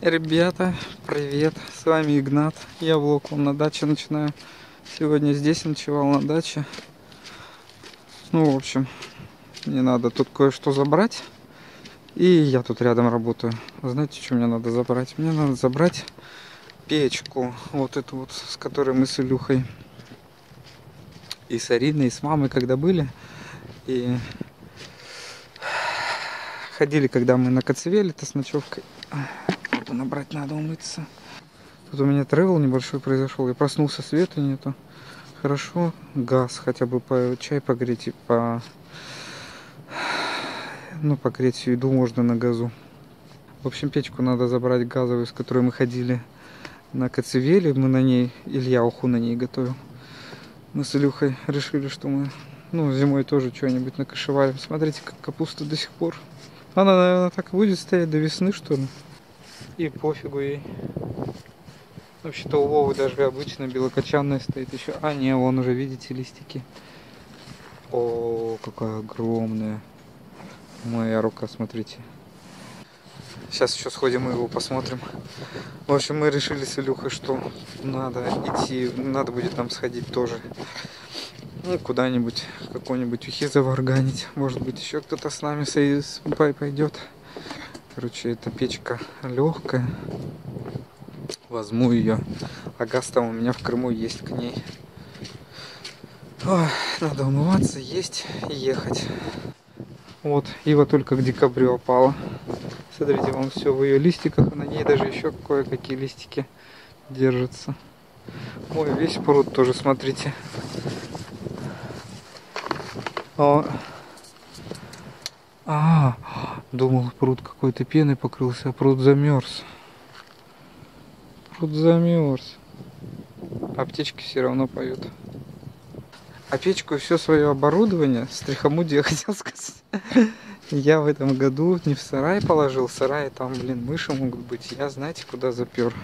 Ребята, привет, с вами Игнат, я влог вам на даче начинаю. Сегодня здесь ночевал на даче. Ну, в общем, мне надо тут кое-что забрать. И я тут рядом работаю. Знаете, что мне надо забрать? Мне надо забрать печку, вот эту вот, с которой мы с Илюхой и с Ариной, и с мамой когда были. И ходили, когда мы на Коцевеле-то с ночевкой воду набрать надо умыться. Тут у меня тревел небольшой произошел. Я проснулся, света нету. Хорошо, газ хотя бы по чай погреть и по... Ну, погреть еду можно на газу. В общем, печку надо забрать газовую, с которой мы ходили на Коцевеле. Мы на ней, Илья уху на ней готовил. Мы с Илюхой решили, что мы ну, зимой тоже что-нибудь накошевали. Смотрите, как капуста до сих пор. Она, наверное, так и будет стоять до весны, что ли. И пофигу ей. Вообще-то у Вовы даже обычно белокочанная стоит еще. А, не, вон уже, видите, листики. О, какая огромная. Моя рука, смотрите. Сейчас еще сходим и его посмотрим. В общем, мы решили с Илюхой, что надо идти, надо будет нам сходить тоже. Ну, куда-нибудь, какой-нибудь ухи заварганить. Может быть, еще кто-то с нами с пойдет. Короче, эта печка легкая. Возьму ее. А газ там у меня в Крыму есть к ней. Ой, надо умываться, есть и ехать. Вот, ива только к декабрю опала. Смотрите, вон все в ее листиках. На ней даже еще кое-какие листики держатся. Ой, весь пруд тоже, смотрите. О, а, думал, пруд какой-то пеной покрылся, а пруд замерз. Пруд замерз. А птички все равно поют. А печку и все свое оборудование, стрихомуди я хотел сказать, я в этом году не в сарай положил, в сарае там, блин, мыши могут быть. Я, знаете, куда запер?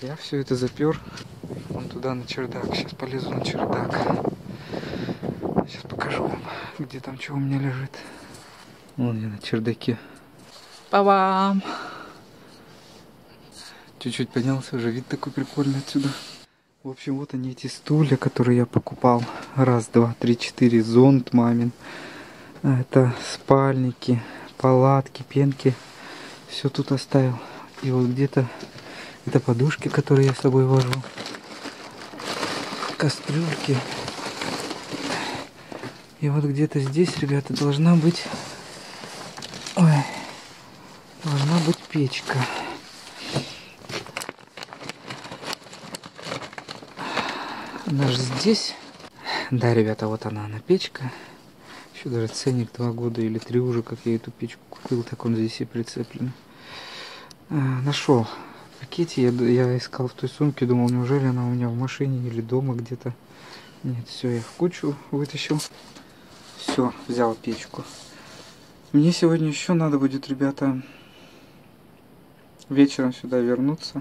Я все это запер вон туда на чердак. Сейчас полезу на чердак. Сейчас покажу вам, где там что у меня лежит. Вон я на чердаке. Па-бам! Чуть-чуть поднялся, уже вид такой прикольный отсюда. В общем, вот они эти стулья, которые я покупал. Раз, два, три, четыре. Зонт мамин. Это спальники, палатки, пенки. Все тут оставил. И вот где-то это подушки, которые я с собой вожу. Кастрюльки. И вот где-то здесь, ребята, должна быть Ой, должна быть печка. Она же здесь. Да, ребята, вот она, она печка. Еще даже ценник два года или три уже, как я эту печку купил, так он здесь и прицеплен. А, нашел. В пакете я, я искал в той сумке, думал, неужели она у меня в машине или дома где-то. Нет, все, я в кучу вытащил. Все, взял печку. Мне сегодня еще надо будет, ребята, вечером сюда вернуться.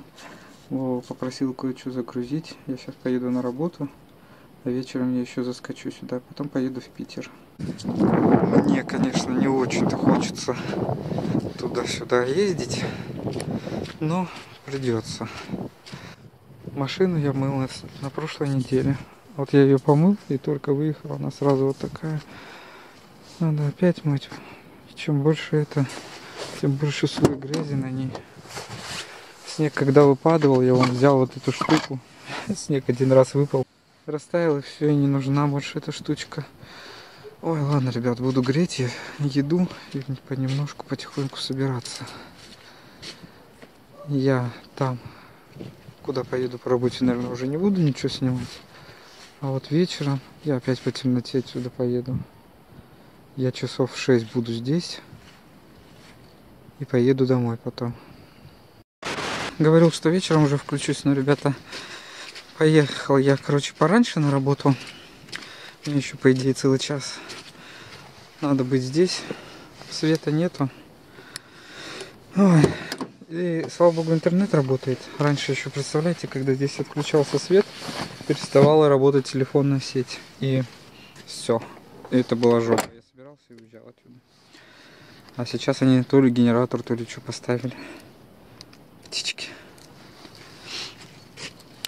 Вова попросил кое-что загрузить. Я сейчас поеду на работу. А вечером я еще заскочу сюда. Потом поеду в Питер. Мне, конечно, не очень-то хочется туда-сюда ездить. Но придется. Машину я мыл на прошлой неделе. Вот я ее помыл и только выехала. Она сразу вот такая. Надо опять мыть чем больше это, тем больше слой грязи на ней. Снег, когда выпадывал, я вон взял вот эту штуку. Снег один раз выпал. Растаял и все, и не нужна больше эта штучка. Ой, ладно, ребят, буду греть я еду и понемножку, потихоньку собираться. Я там, куда поеду по работе, наверное, уже не буду ничего снимать. А вот вечером я опять по темноте отсюда поеду. Я часов в 6 буду здесь и поеду домой потом. Говорил, что вечером уже включусь, но, ребята, поехал я, короче, пораньше на работу. Мне еще, по идее, целый час надо быть здесь. Света нету. Ой. И, слава богу, интернет работает. Раньше еще, представляете, когда здесь отключался свет, переставала работать телефонная сеть. И все. Это была жопа и уезжал отсюда. А сейчас они то ли генератор, то ли что поставили.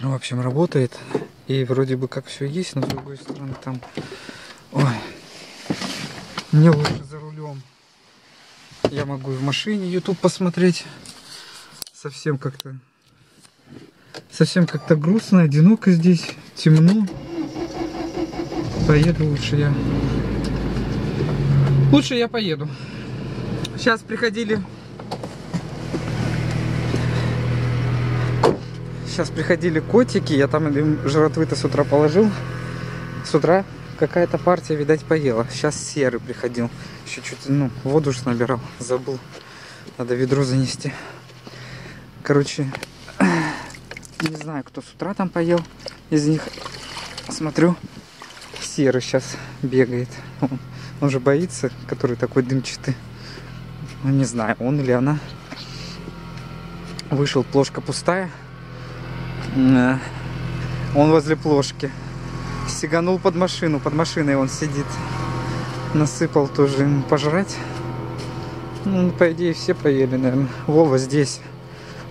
В общем, работает. И вроде бы как все есть, но с другой стороны там... Ой, мне лучше за рулем. Я могу в машине YouTube посмотреть. Совсем как-то... Совсем как-то грустно, одиноко здесь, темно. Поеду лучше я. Лучше я поеду. Сейчас приходили сейчас приходили котики, я там им жратвы-то с утра положил. С утра какая-то партия, видать, поела. Сейчас серый приходил. Еще чуть, ну, воду же набирал, забыл. Надо ведро занести. Короче, не знаю, кто с утра там поел. Из них, смотрю, серый сейчас бегает. Он, он же боится, который такой дымчатый. Ну, не знаю, он или она. Вышел, плошка пустая. Он возле плошки. Сиганул под машину. Под машиной он сидит. Насыпал тоже ему пожрать. Ну, по идее, все поели, наверное. Вова здесь.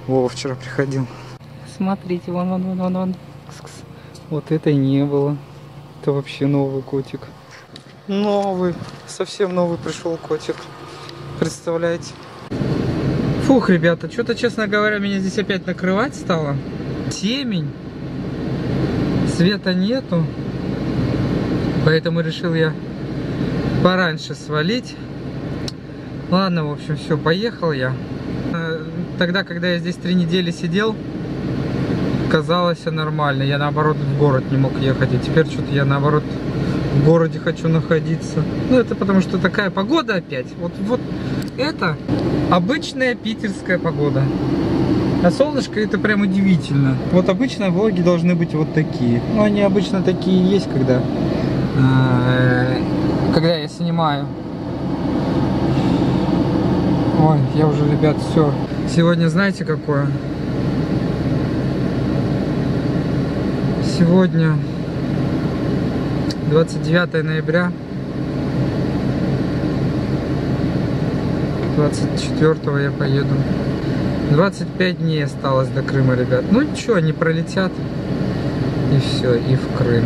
Вова вчера приходил. Смотрите, вон, вон, вон, вон, вон. Кс -кс. Вот это не было. Это вообще новый котик. Новый. Совсем новый пришел котик. Представляете? Фух, ребята, что-то, честно говоря, меня здесь опять накрывать стало темень, света нету, поэтому решил я пораньше свалить. Ладно, в общем, все, поехал я. Э, тогда, когда я здесь три недели сидел, казалось все нормально. Я наоборот в город не мог ехать, а теперь что-то я наоборот в городе хочу находиться. Ну, это потому что такая погода опять. Вот, вот это обычная питерская погода. А солнышко это прям удивительно. Вот обычно влоги должны быть вот такие. Ну, они обычно такие есть, когда, э, когда я снимаю. Ой, я уже, ребят, все. Сегодня знаете какое? Сегодня 29 ноября 24 я поеду 25 дней осталось до Крыма, ребят. Ну ничего, они пролетят. И все, и в Крым.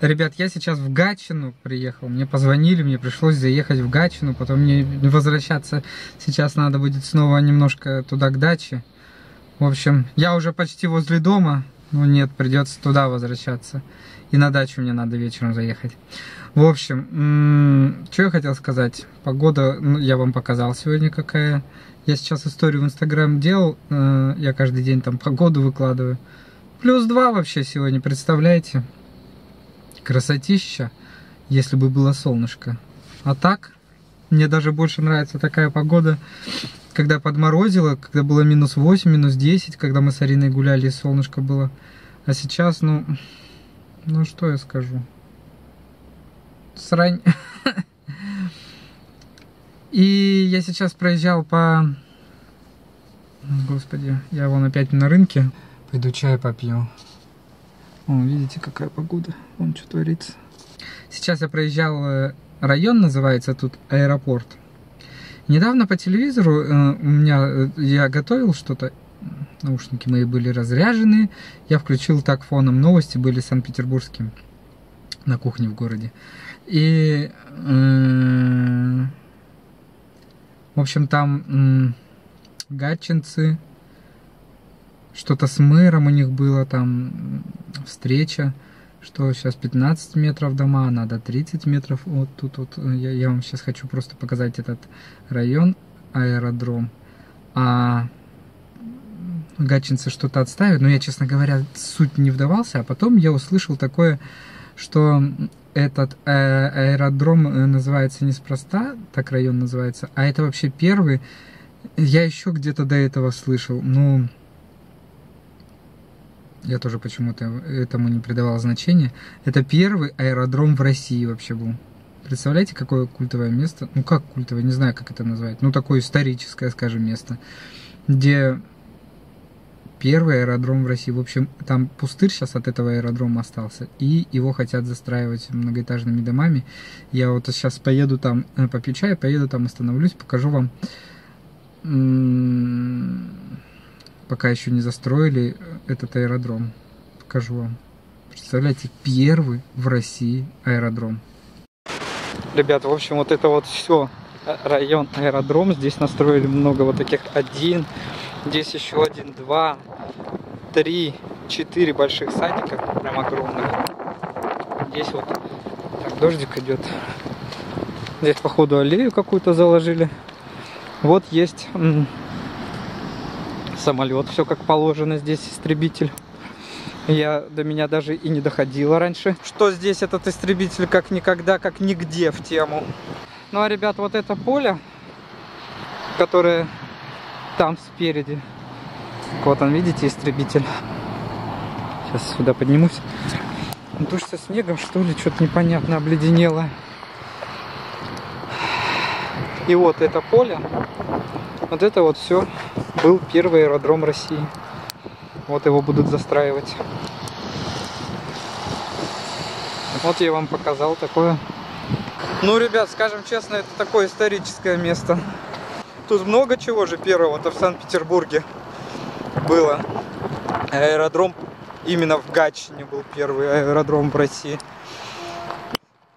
Ребят, я сейчас в Гатчину приехал. Мне позвонили, мне пришлось заехать в Гатчину. Потом мне возвращаться сейчас надо будет снова немножко туда к даче. В общем, я уже почти возле дома. Ну нет, придется туда возвращаться. И на дачу мне надо вечером заехать. В общем, что я хотел сказать. Погода, ну, я вам показал сегодня какая. Я сейчас историю в Инстаграм делал, э, я каждый день там погоду выкладываю. Плюс два вообще сегодня, представляете? Красотища, если бы было солнышко. А так, мне даже больше нравится такая погода, когда подморозило, когда было минус 8, минус 10, когда мы с Ариной гуляли и солнышко было. А сейчас, ну, ну что я скажу? Срань. И я сейчас проезжал по... Господи, я вон опять на рынке. Пойду чай попью. О, видите, какая погода. Вон что творится. Сейчас я проезжал э, район, называется тут аэропорт. Недавно по телевизору э, у меня, э, я готовил что-то, наушники мои были разряжены. Я включил так фоном новости, были санкт-петербургские на кухне в городе. И э, в общем, там гатчинцы, что-то с мэром у них было, там встреча, что сейчас 15 метров дома, а надо 30 метров. Вот тут вот я, я вам сейчас хочу просто показать этот район, аэродром. А гатчинцы что-то отставят, но я, честно говоря, суть не вдавался, а потом я услышал такое, что этот э, аэродром э, называется неспроста, так район называется, а это вообще первый. Я еще где-то до этого слышал, ну, я тоже почему-то этому не придавал значения. Это первый аэродром в России вообще был. Представляете, какое культовое место? Ну, как культовое, не знаю, как это назвать. Ну, такое историческое, скажем, место, где первый аэродром в России. В общем, там пустырь сейчас от этого аэродрома остался, и его хотят застраивать многоэтажными домами. Я вот сейчас поеду там, э, попью чай, поеду там, остановлюсь, покажу вам пока еще не застроили этот аэродром. Покажу вам. Представляете, первый в России аэродром. Ребята, в общем, вот это вот все район аэродром. Здесь настроили много вот таких один. Здесь еще один, два, три, четыре больших садика, прям огромных. Здесь вот так, дождик идет. Здесь, походу, аллею какую-то заложили. Вот есть самолет, все как положено, здесь истребитель. Я до меня даже и не доходило раньше, что здесь этот истребитель как никогда, как нигде в тему. Ну а, ребят, вот это поле, которое там спереди. Вот он, видите, истребитель. Сейчас сюда поднимусь. Тушится снегом, что ли, что-то непонятно обледенело. И вот это поле, вот это вот все был первый аэродром России. Вот его будут застраивать. Вот я вам показал такое. Ну, ребят, скажем честно, это такое историческое место. Тут много чего же первого-то в Санкт-Петербурге было. Аэродром именно в Гатчине был первый аэродром в России.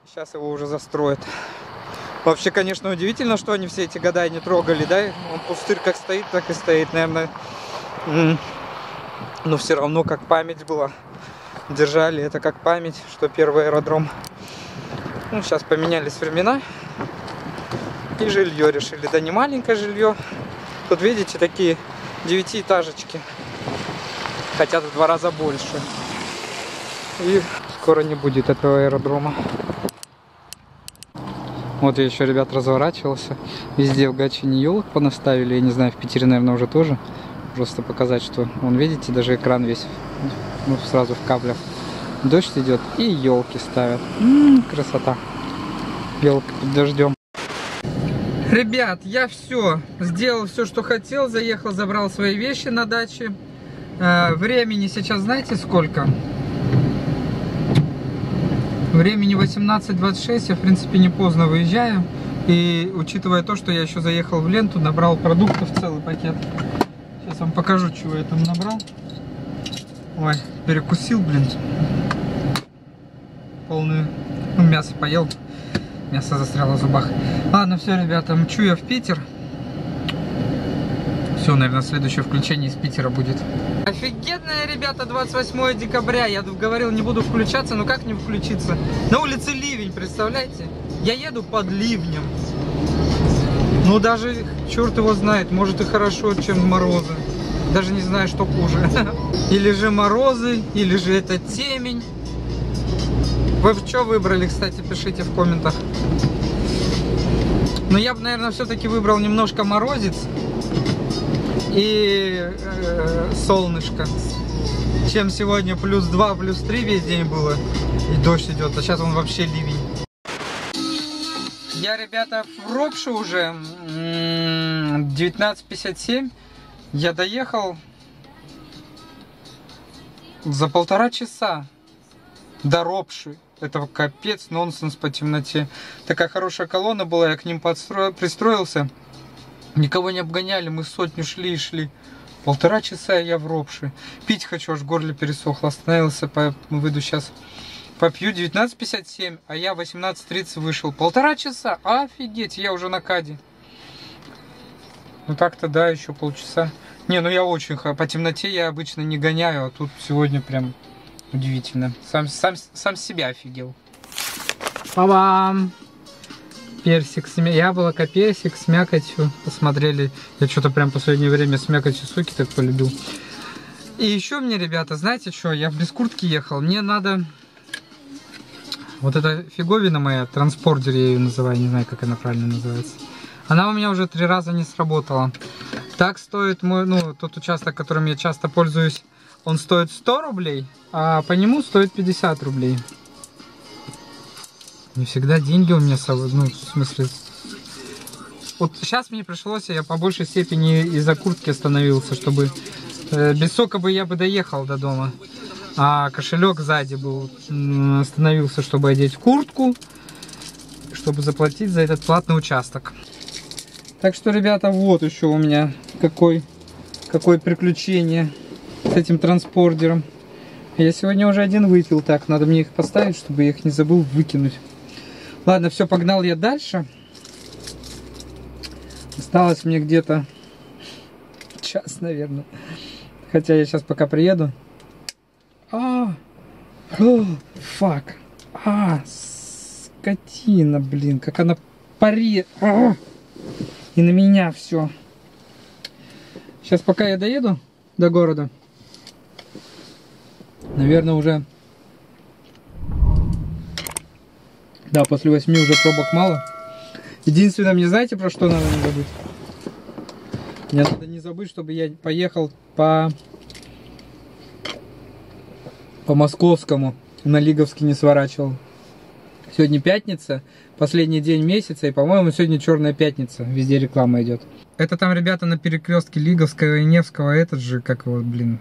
Сейчас его уже застроят. Вообще, конечно, удивительно, что они все эти года не трогали, да? Он пустырь как стоит, так и стоит, наверное. Но все равно как память была. Держали это как память, что первый аэродром. Ну, сейчас поменялись времена. И жилье решили. Да не маленькое жилье. Тут, видите, такие девятиэтажечки. Хотят в два раза больше. И скоро не будет этого аэродрома. Вот я еще, ребят, разворачивался. Везде в Гатчине елок понаставили. Я не знаю, в Питере, наверное, уже тоже. Просто показать, что, вон, видите, даже экран весь ну, сразу в каблях. Дождь идет и елки ставят. М -м, красота. Елка под дождем. Ребят, я все, сделал все, что хотел. Заехал, забрал свои вещи на даче. Э, времени сейчас знаете сколько? Времени 18.26, я в принципе не поздно выезжаю. И учитывая то, что я еще заехал в ленту, набрал продуктов целый пакет. Сейчас вам покажу, чего я там набрал. Ой, перекусил, блин. Полную. Ну, мясо поел. Мясо застряло в зубах. Ладно, все, ребята, мчу я в Питер. Все, наверное, следующее включение из Питера будет. Офигенное, ребята, 28 декабря. Я говорил, не буду включаться, но как не включиться? На улице ливень, представляете? Я еду под ливнем. Ну, даже, черт его знает, может и хорошо, чем морозы. Даже не знаю, что хуже. Или же морозы, или же это темень. Вы что выбрали, кстати, пишите в комментах. Но я бы, наверное, все-таки выбрал немножко морозец и э, солнышко. Чем сегодня плюс 2, плюс 3 весь день было. И дождь идет, а сейчас он вообще ливень. Я, ребята, в Ропше уже 19.57. Я доехал за полтора часа до Ропши. Это капец, нонсенс по темноте. Такая хорошая колонна была, я к ним подстро... пристроился. Никого не обгоняли, мы сотню шли и шли. Полтора часа я в ропше. Пить хочу, аж горле пересохло. Остановился, по... выйду сейчас попью. 19.57, а я 18.30 вышел. Полтора часа, офигеть, я уже на каде. Ну так-то да, еще полчаса. Не, ну я очень по темноте я обычно не гоняю, а тут сегодня прям удивительно. Сам, сам, сам себя офигел. Па-бам! Персик, с яблоко, персик с мякотью. Посмотрели, я что-то прям в последнее время с мякотью суки так полюбил. И еще мне, ребята, знаете что, я без куртки ехал, мне надо... Вот эта фиговина моя, транспортер я ее называю, не знаю, как она правильно называется. Она у меня уже три раза не сработала. Так стоит мой, ну, тот участок, которым я часто пользуюсь, он стоит 100 рублей, а по нему стоит 50 рублей. Не всегда деньги у меня, ну, в смысле... Вот сейчас мне пришлось, я по большей степени из-за куртки остановился, чтобы... Э, без сока бы я бы доехал до дома. А кошелек сзади был, остановился, чтобы одеть куртку, чтобы заплатить за этот платный участок. Так что, ребята, вот еще у меня какой какое приключение с этим транспортером. Я сегодня уже один выпил, так, надо мне их поставить, чтобы я их не забыл выкинуть. Ладно, все, погнал я дальше. Осталось мне где-то час, наверное. Хотя я сейчас пока приеду. А, фак. А, скотина, блин, как она парит. А, и на меня все. Сейчас пока я доеду до города, наверное, уже... Да, после восьми уже пробок мало. Единственное, мне знаете, про что надо не забыть? Мне надо не забыть, чтобы я поехал по... По московскому. На Лиговский не сворачивал. Сегодня пятница, последний день месяца, и, по-моему, сегодня черная пятница. Везде реклама идет. Это там ребята на перекрестке Лиговского и Невского, этот же, как его, блин,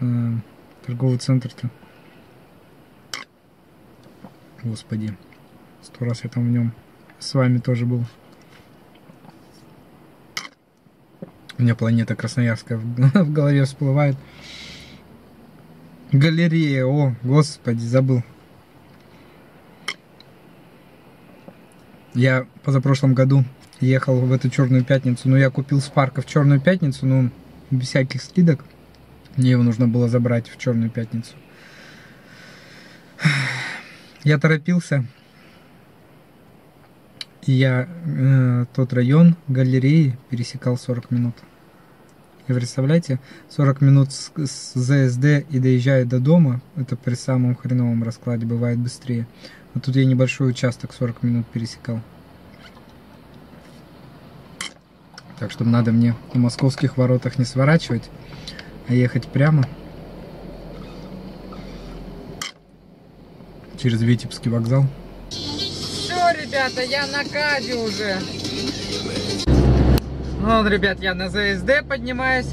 э, торговый центр-то. Господи, сто раз я там в нем с вами тоже был. У меня планета Красноярская в голове всплывает. Галерея, о, господи, забыл. Я позапрошлом году ехал в эту черную пятницу, но я купил с парка в черную пятницу, но без всяких скидок. Мне его нужно было забрать в черную пятницу. Я торопился. Я э, тот район галереи пересекал 40 минут. И представляете, 40 минут с, с ЗСД и доезжаю до дома, это при самом хреновом раскладе бывает быстрее. А тут я небольшой участок 40 минут пересекал. Так что надо мне на московских воротах не сворачивать, а ехать прямо. Через Витебский вокзал. Ребята, я на Каде уже. Ну, ребят, я на ЗСД поднимаюсь.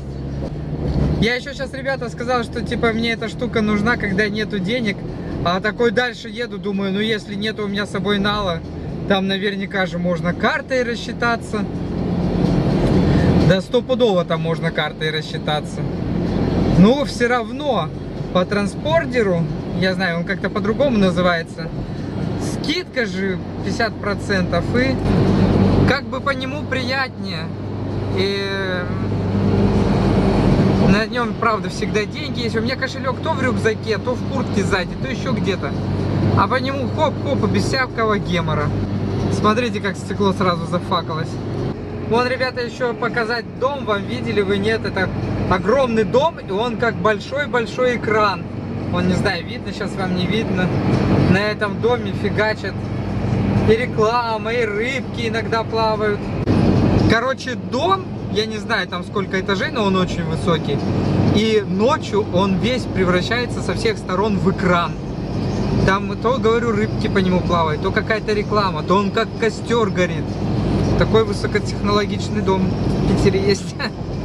Я еще сейчас, ребята, сказал, что типа мне эта штука нужна, когда нету денег. А такой дальше еду, думаю, ну если нет у меня с собой нала, там наверняка же можно картой рассчитаться. Да стопудово там можно картой рассчитаться. Но все равно по транспортеру, я знаю, он как-то по-другому называется, скидка же 50% и как бы по нему приятнее. И на нем, правда, всегда деньги есть. У меня кошелек то в рюкзаке, то в куртке сзади, то еще где-то. А по нему хоп-хоп, без всякого гемора. Смотрите, как стекло сразу зафакалось. Вон, ребята, еще показать дом вам видели вы, нет, это огромный дом, и он как большой-большой экран. Он, не знаю, видно, сейчас вам не видно. На этом доме фигачат и реклама, и рыбки иногда плавают. Короче, дом, я не знаю там сколько этажей, но он очень высокий. И ночью он весь превращается со всех сторон в экран. Там то, говорю, рыбки по нему плавают, то какая-то реклама, то он как костер горит. Такой высокотехнологичный дом в Питере есть.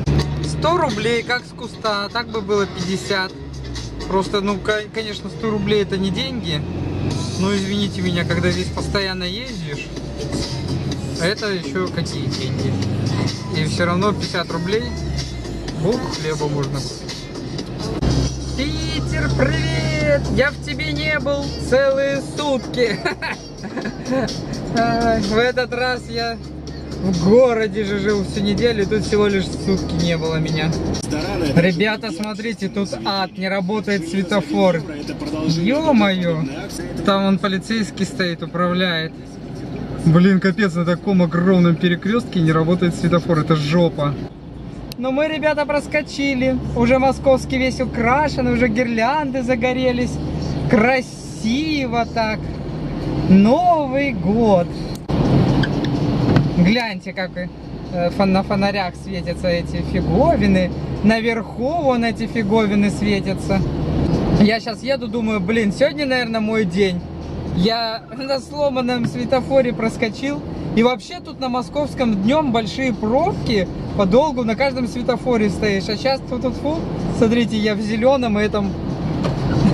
100 рублей, как с куста, так бы было 50. Просто, ну, конечно, 100 рублей это не деньги. Но извините меня, когда здесь постоянно ездишь, это еще какие деньги. И все равно 50 рублей, бух, хлеба можно Питер, привет! Я в тебе не был целые сутки. В этот раз я в городе же жил всю неделю, тут всего лишь сутки не было меня. Ребята, смотрите, тут ад, не работает светофор. Ё-моё! Там он полицейский стоит, управляет. Блин, капец, на таком огромном перекрестке не работает светофор, это жопа. Но мы, ребята, проскочили. Уже московский весь украшен, уже гирлянды загорелись. Красиво так. Новый год. Гляньте, как э, на фонарях светятся эти фиговины. Наверху вон эти фиговины светятся. Я сейчас еду, думаю, блин, сегодня, наверное, мой день. Я на сломанном светофоре проскочил. И вообще тут на московском днем большие пробки подолгу на каждом светофоре стоишь. А сейчас тут, тут фу, смотрите, я в зеленом этом,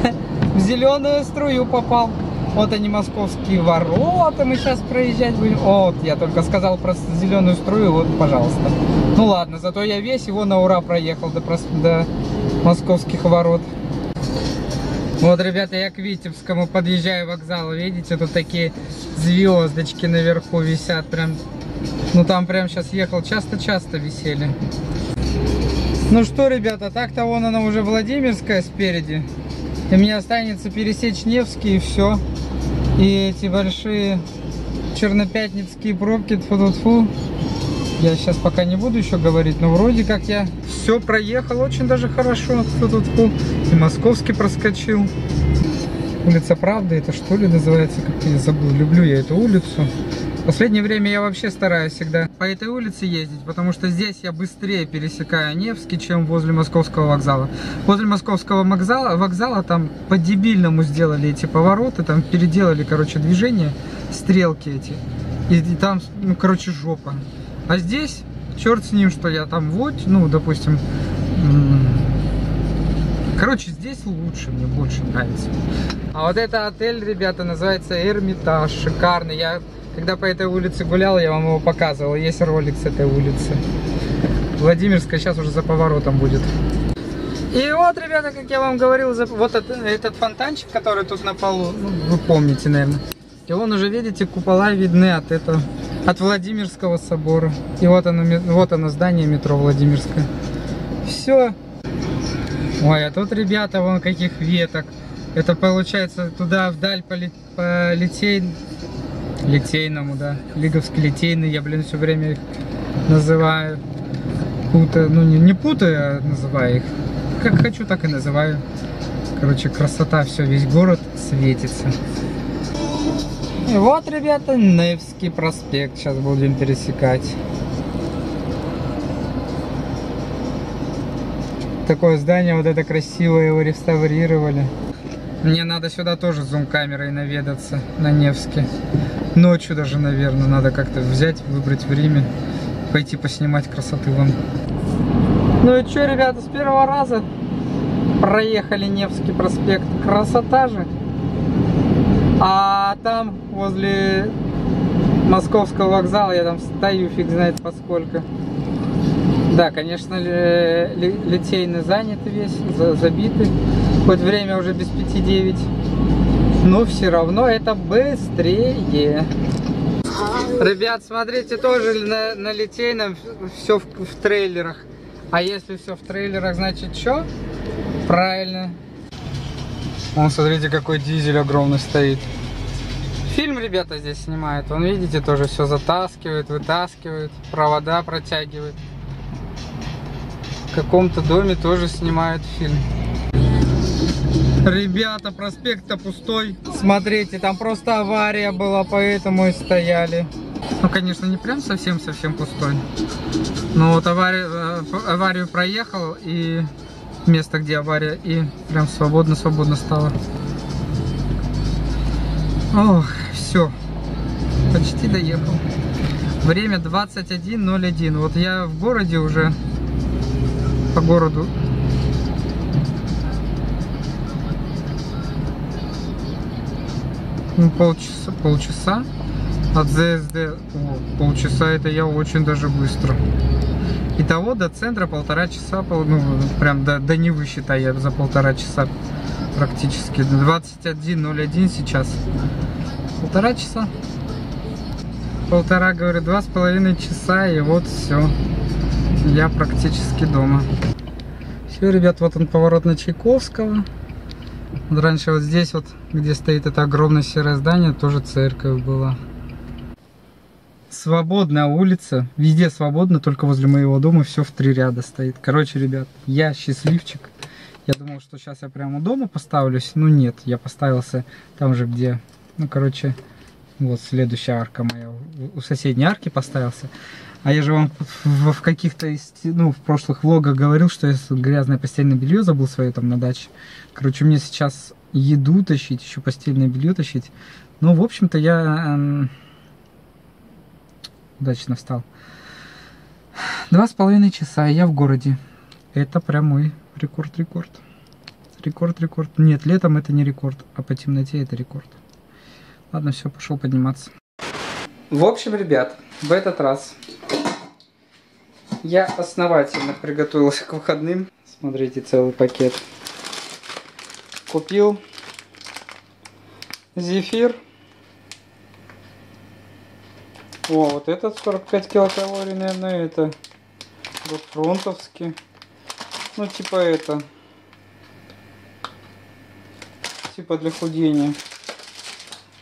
в зеленую струю попал. Вот они, московские ворота, мы сейчас проезжать будем. Вот, я только сказал про зеленую струю, вот, пожалуйста. Ну ладно, зато я весь его на ура проехал до, прос... до московских ворот. Вот, ребята, я к Витебскому подъезжаю к вокзалу. Видите, тут такие звездочки наверху висят. Прям, ну там прям сейчас ехал, часто-часто висели. Ну что, ребята, так-то вон она уже Владимирская спереди. И мне останется пересечь Невский и все. И эти большие чернопятницкие пробки, тфу -тфу -тфу. Я сейчас пока не буду еще говорить, но вроде как я все проехал очень даже хорошо. Тфу -тфу -тфу. И московский проскочил. Улица Правды, это что ли называется, как я забыл. Люблю я эту улицу. Последнее время я вообще стараюсь всегда по этой улице ездить, потому что здесь я быстрее пересекаю Невский, чем возле Московского вокзала. Возле Московского вокзала, вокзала там по-дебильному сделали эти повороты, там переделали, короче, движение, стрелки эти. И, и там, ну, короче, жопа. А здесь, черт с ним, что я там вот, ну, допустим, короче, здесь лучше, мне больше нравится. А вот это отель, ребята, называется Эрмитаж, шикарный. Я, когда по этой улице гулял, я вам его показывал, есть ролик с этой улицы. Владимирская сейчас уже за поворотом будет. И вот, ребята, как я вам говорил, вот этот, фонтанчик, который тут на полу, ну, вы помните, наверное. И вон уже, видите, купола видны от этого, от Владимирского собора. И вот оно, вот оно здание метро Владимирское. Все. Ой, а тут, ребята, вон каких веток. Это получается туда вдаль по, ли, по литей, литейному, да. Лиговский литейный, я, блин, все время их называю. Путаю, ну не, не путаю, а называю их. Как хочу, так и называю. Короче, красота, все, весь город светится. И вот, ребята, Невский проспект сейчас будем пересекать. Такое здание, вот это красивое, его реставрировали. Мне надо сюда тоже зум-камерой наведаться, на Невске. Ночью даже, наверное, надо как-то взять, выбрать время, пойти поснимать красоты вам. Ну и что, ребята, с первого раза проехали Невский проспект. Красота же! А там, возле московского вокзала, я там стою, фиг знает поскольку. Да, конечно, литейный занят весь, забитый. Хоть время уже без 5-9. Но все равно это быстрее. Ребят, смотрите, тоже на, на литейном все в, в трейлерах. А если все в трейлерах, значит что? Правильно, Вон, смотрите, какой дизель огромный стоит. Фильм ребята здесь снимают. Вон, видите, тоже все затаскивает, вытаскивает, провода протягивает. В каком-то доме тоже снимают фильм. Ребята, проспект-то пустой. Смотрите, там просто авария была, поэтому и стояли. Ну, конечно, не прям совсем-совсем пустой. Но вот аварию, э, аварию проехал и место, где авария, и прям свободно-свободно стало. Ох, все, почти доехал. Время 21.01. Вот я в городе уже, по городу. Ну, полчаса, полчаса от ЗСД. О, полчаса это я очень даже быстро. Итого до центра полтора часа, ну, прям до, до Невы, считай, я за полтора часа практически. 21.01 сейчас. Полтора часа. Полтора, говорю, два с половиной часа, и вот все. Я практически дома. Все, ребят, вот он поворот на Чайковского. Вот раньше вот здесь вот, где стоит это огромное серое здание, тоже церковь была свободная улица, везде свободно, только возле моего дома все в три ряда стоит. Короче, ребят, я счастливчик. Я думал, что сейчас я прямо у дома поставлюсь, но нет, я поставился там же, где, ну, короче, вот следующая арка моя, у соседней арки поставился. А я же вам в, в каких-то, ну, в прошлых влогах говорил, что я грязное постельное белье забыл свое там на даче. Короче, мне сейчас еду тащить, еще постельное белье тащить. Ну, в общем-то, я удачно встал. Два с половиной часа, и я в городе. Это прям мой рекорд-рекорд. Рекорд-рекорд. Нет, летом это не рекорд, а по темноте это рекорд. Ладно, все, пошел подниматься. В общем, ребят, в этот раз Я основательно приготовился к выходным. Смотрите, целый пакет. Купил зефир. О, вот этот 45 килокалорий, наверное, это фронтовский. Ну, типа это. Типа для худения.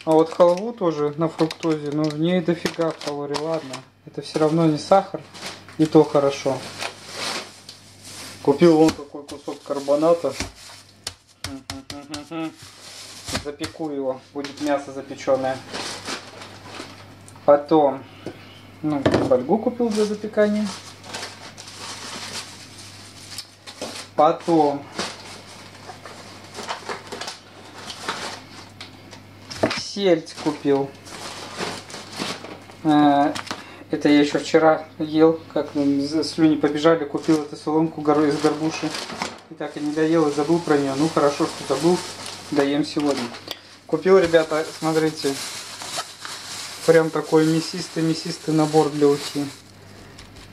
А вот халву тоже на фруктозе, но в ней дофига калорий, ладно. Это все равно не сахар, и то хорошо. Купил вон такой кусок карбоната. Запеку его, будет мясо запеченное. Потом, ну, фольгу купил для запекания. Потом сельдь купил. Это я еще вчера ел, как слюни побежали, купил эту соломку из горбуши. И так и не доел, и забыл про нее. Ну хорошо, что забыл, доем сегодня. Купил, ребята, смотрите, прям такой мясистый-мясистый набор для ухи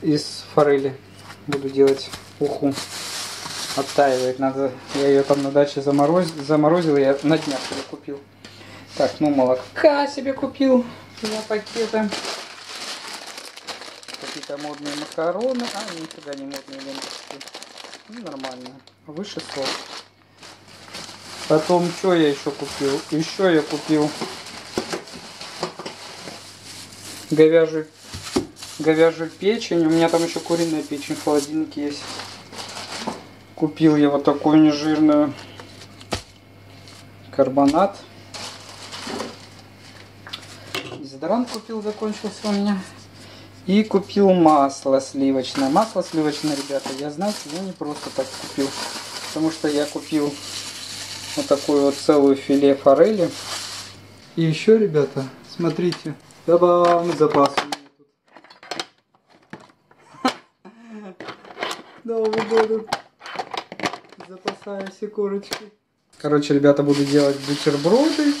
из форели. Буду делать уху. Оттаивает, надо, я ее там на даче заморозил, заморозил я на днях ее купил. Так, ну молока себе купил два пакета. Какие-то модные макароны. А, нифига не модные ленточки. Ну, нормально. Выше сок. Потом, что я еще купил? Еще я купил говяжий, говяжью печень. У меня там еще куриная печень в холодильнике есть. Купил я вот такую нежирную карбонат. Дезодорант купил, закончился у меня. И купил масло сливочное. Масло сливочное, ребята, я, знаете, я не просто так купил. Потому что я купил вот такую вот целую филе форели. И еще, ребята, смотрите. Та-бам, запас. Новый год. Запасаю все корочки. Короче, ребята, буду делать бутерброды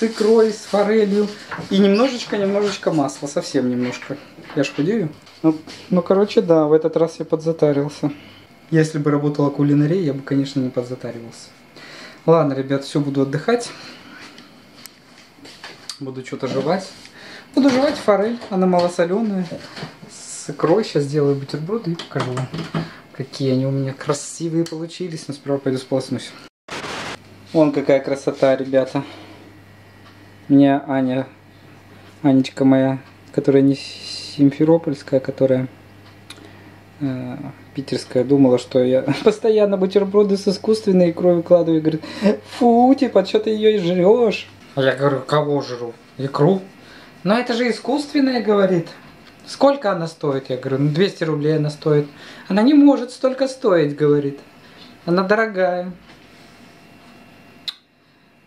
с икрой, с форелью. И немножечко-немножечко масла, совсем немножко. Я ж худею. Ну, ну, короче, да, в этот раз я подзатарился. Если бы работала кулинария, я бы, конечно, не подзатаривался. Ладно, ребят, все, буду отдыхать. Буду что-то жевать. Буду жевать форель, она малосоленая. С икрой сейчас сделаю бутерброды и покажу вам, какие они у меня красивые получились. Но сперва пойду сполоснусь. Вон какая красота, ребята. Меня Аня, Анечка моя, которая не симферопольская, которая э, питерская, думала, что я постоянно бутерброды с искусственной икрой выкладываю. И говорит, фу, типа, что ты ее жрешь? А я говорю, кого жру? Икру? Но это же искусственная, говорит. Сколько она стоит? Я говорю, ну 200 рублей она стоит. Она не может столько стоить, говорит. Она дорогая.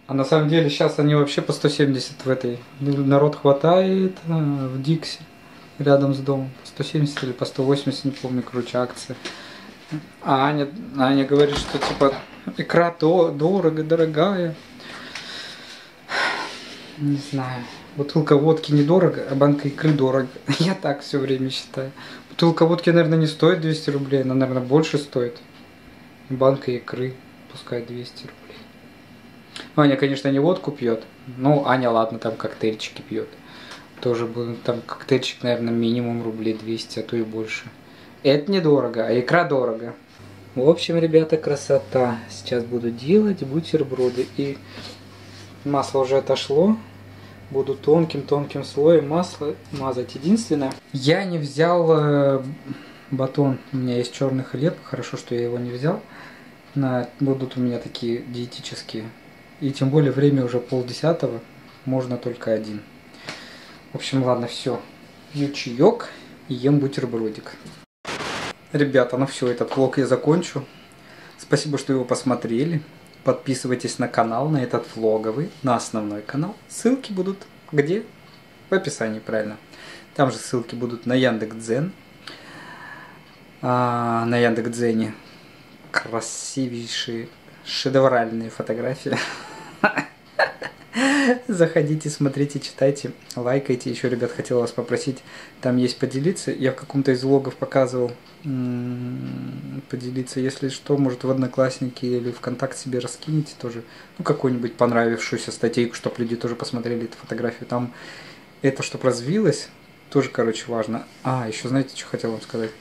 А на самом деле сейчас они вообще по 170 в этой. Народ хватает а, в Дикси рядом с домом. 170 или по 180, не помню, короче, акция. А Аня, Аня говорит, что типа икра дорого, дорогая. Не знаю. Бутылка водки недорого, а банка икры дорого. Я так все время считаю. Бутылка водки, наверное, не стоит 200 рублей, она, наверное, больше стоит. Банка икры пускай 200 рублей. Аня, конечно, не водку пьет. Ну, Аня, ладно, там коктейльчики пьет. Тоже был там коктейльчик, наверное, минимум рублей 200, а то и больше. Это недорого, а икра дорого. В общем, ребята, красота. Сейчас буду делать бутерброды. И масло уже отошло. Буду тонким-тонким слоем масла мазать. Единственное, я не взял э, батон. У меня есть черный хлеб. Хорошо, что я его не взял. На, будут у меня такие диетические и тем более время уже полдесятого, можно только один. В общем, ладно, все. Пью чаек и ем бутербродик. Ребята, ну все, этот влог я закончу. Спасибо, что его посмотрели. Подписывайтесь на канал, на этот влоговый, на основной канал. Ссылки будут где? В описании, правильно. Там же ссылки будут на Яндекс.Дзен. А, на Яндекс.Дзене красивейшие шедевральные фотографии. Заходите, смотрите, читайте, лайкайте. Еще, ребят, хотел вас попросить, там есть поделиться. Я в каком-то из влогов показывал поделиться. Если что, может в Одноклассники или ВКонтакте себе раскинете тоже. Ну, какую-нибудь понравившуюся статейку, чтобы люди тоже посмотрели эту фотографию. Там это, чтобы развилось, тоже, короче, важно. А, еще знаете, что хотел вам сказать?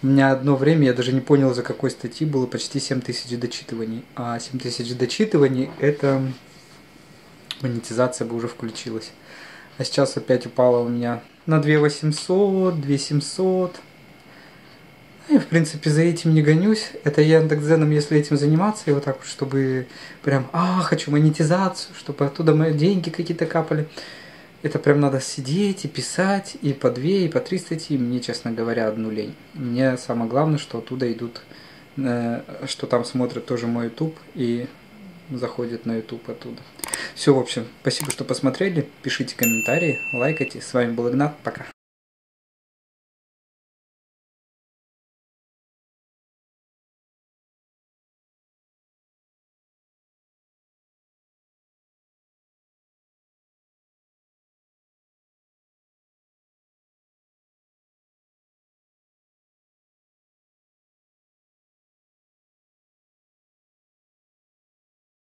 У меня одно время, я даже не понял, за какой статьи было почти 7 тысяч дочитываний. А 7 тысяч дочитываний – это монетизация бы уже включилась. А сейчас опять упала у меня на 2 800, 2 700. Ну, и, в принципе, за этим не гонюсь. Это Яндекс.Дзеном, если этим заниматься, и вот так вот, чтобы прям, а, хочу монетизацию, чтобы оттуда мои деньги какие-то капали это прям надо сидеть и писать, и по две, и по три статьи. Мне, честно говоря, одну лень. Мне самое главное, что оттуда идут, э, что там смотрят тоже мой YouTube и заходят на YouTube оттуда. Все, в общем, спасибо, что посмотрели. Пишите комментарии, лайкайте. С вами был Игнат. Пока.